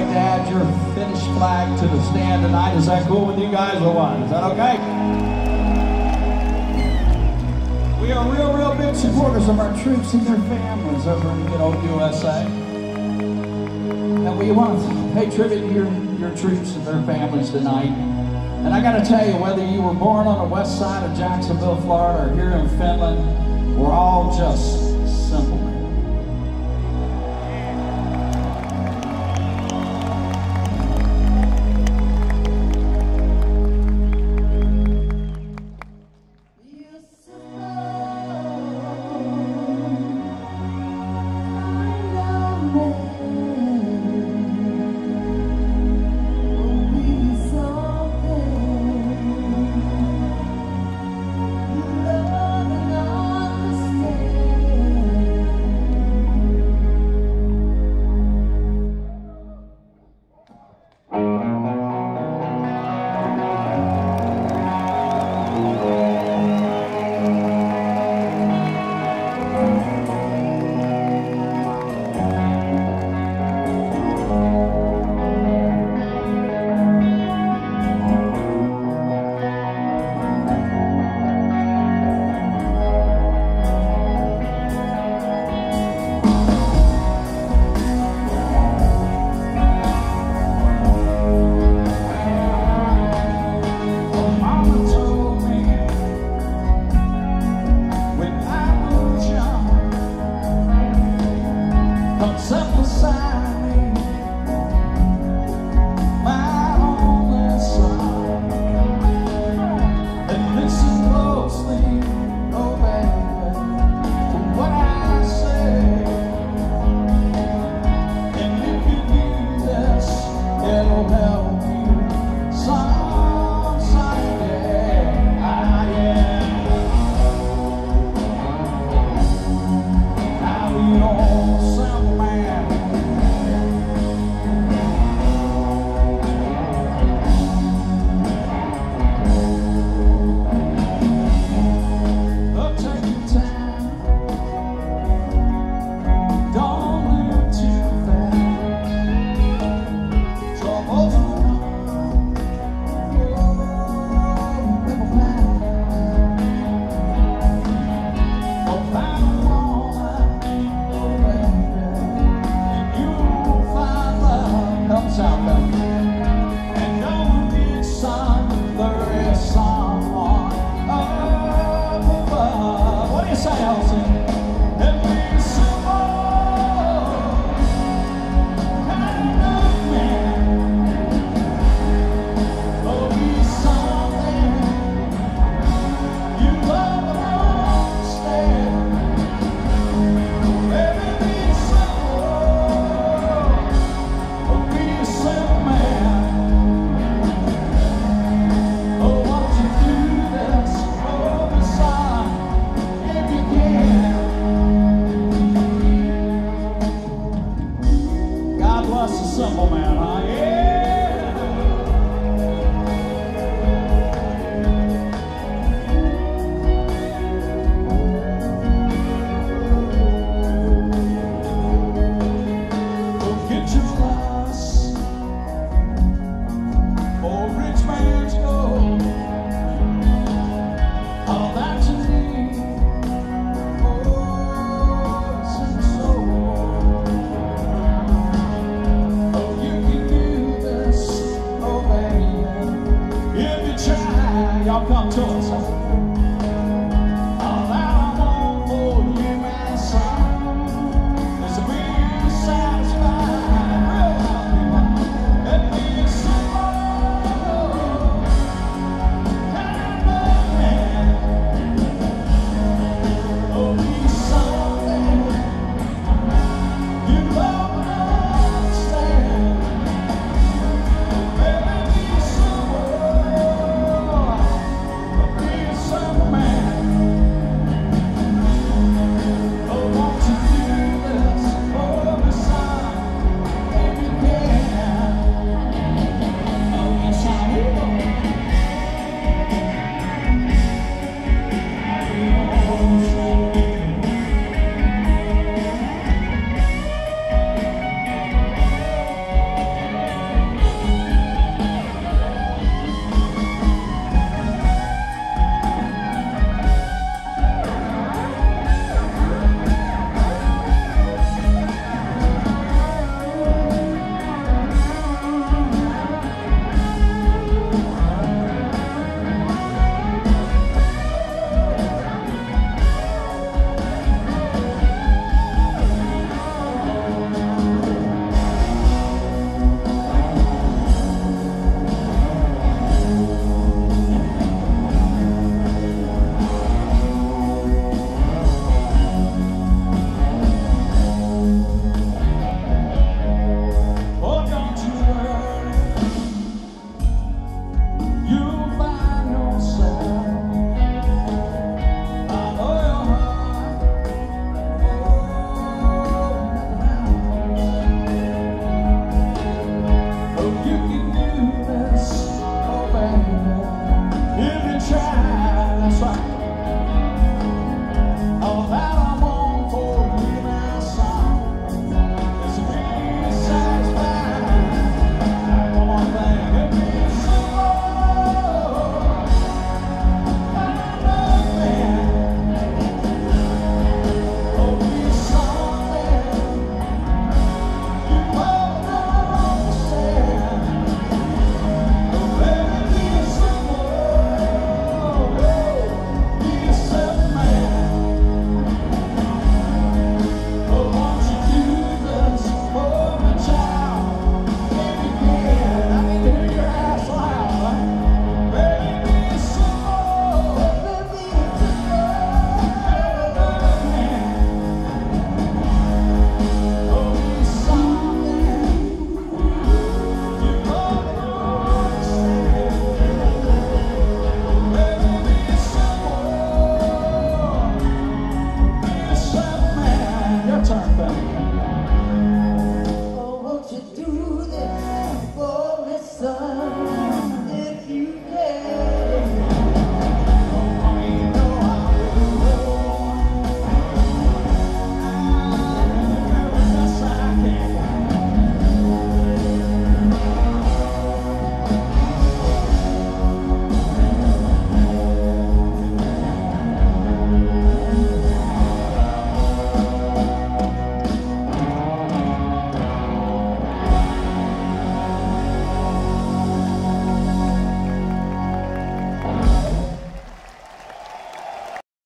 like to add your Finnish flag to the stand tonight. Is that cool with you guys or what? Is that okay? We are real, real big supporters of our troops and their families over in good old USA. And we want to pay tribute to your, your troops and their families tonight. And I got to tell you, whether you were born on the west side of Jacksonville, Florida, or here in Finland, we're all just simple man?